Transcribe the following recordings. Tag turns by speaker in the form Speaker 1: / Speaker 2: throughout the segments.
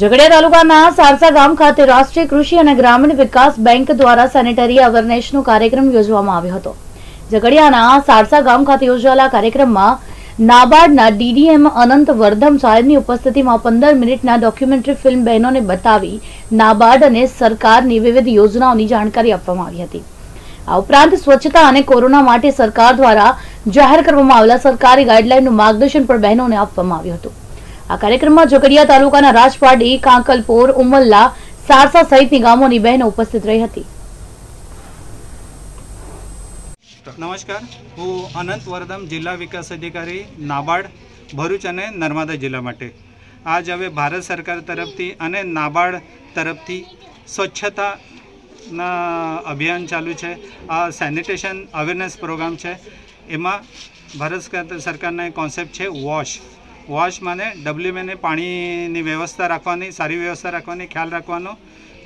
Speaker 1: ઝઘડિયા તાલુકાના સારસા ગામ ખાતે રાષ્ટ્રીય કૃષિ અને ગ્રામીણ વિકાસ બેંક દ્વારા સેનેટરી અવેરનેસનો કાર્યક્રમ યોજવામાં આવ્યો હતો. ઝઘડિયાના સારસા ગામ ખાતે યોજાયેલા કાર્યક્રમમાં નાબાર્ડના ડીડીએમ અનંત વર્ધમ સાહેબની ઉપસ્થિતિમાં પંદર મિનિટના ડોક્યુમેન્ટરી ફિલ્મ બહેનોને બતાવી નાબાર્ડ અને સરકારની વિવિધ યોજનાઓની જાણકારી આપવામાં આવી હતી. આ ઉપરાંત સ્વચ્છતા અને કોરોના માટે સરકાર દ્વારા જાહેર કરવામાં આવેલા સરકારી ગાઈડલાઈનનું માર્ગદર્શન પણ બહેનોને આપવામાં આવ્યું હતું. આ કાર્યક્રમમાં ઝઘડિયા તાલુકાના રાજપાડી કાંકલપોર, ઉમલ્લા, સારસા સહિતની ગામોની બહેનો ઉપસ્થિત રહી હતી.
Speaker 2: નમસ્કાર. હું અનંત વર્ધમ જિલ્લા વિકાસ અધિકારી, નાબાર્ડ, ભરૂચ અને નર્મદા જિલ્લા માટે. આજ હવે ભારત સરકાર તરફથી અને નાબાર્ડ તરફથી સ્વચ્છતાના અભિયાન ચાલુ છે. આ સેનિટેશન અવેરનેસ પ્રોગ્રામ છે. એમાં ભારત સરકાર- સરકારના કોન્સેપ્ટ છે વોશ વોશ માને ડબલ્યુએમને પાણીની વ્યવસ્થા રાખવાની, સારી વ્યવસ્થા રાખવાની, ખ્યાલ રાખવાનો.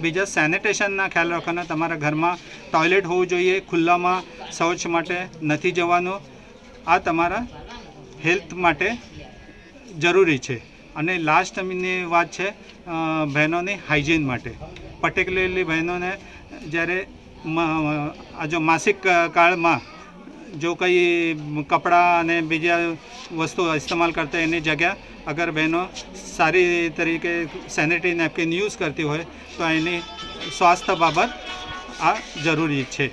Speaker 2: બીજા સેનિટેશનના ખ્યાલ રાખવાનો. તમારા ઘરમાં ટોયલેટ હોવું જોઈએ, ખુલ્લામાં, શૌચ માટે નથી જવાનું. આ તમારા હેલ્થ માટે જરૂરી છે. અને લાસ્ટની વાત છે બહેનોની હાઇજીન માટે. પર્ટિક્યુલરલી બહેનોને જ્યારે આ જો માસિક કાળમાં જો કંઈ કપડાં અને બીજા વસ્તુ ઇસ્તેમાલ કરતા એની જગ્યા અગર બહેનો સારી તરીકે સેનેટરી નેપકિન યુઝ કરતી હોય તો એની સ્વાસ્થ્ય બાબત આ જરૂરી છે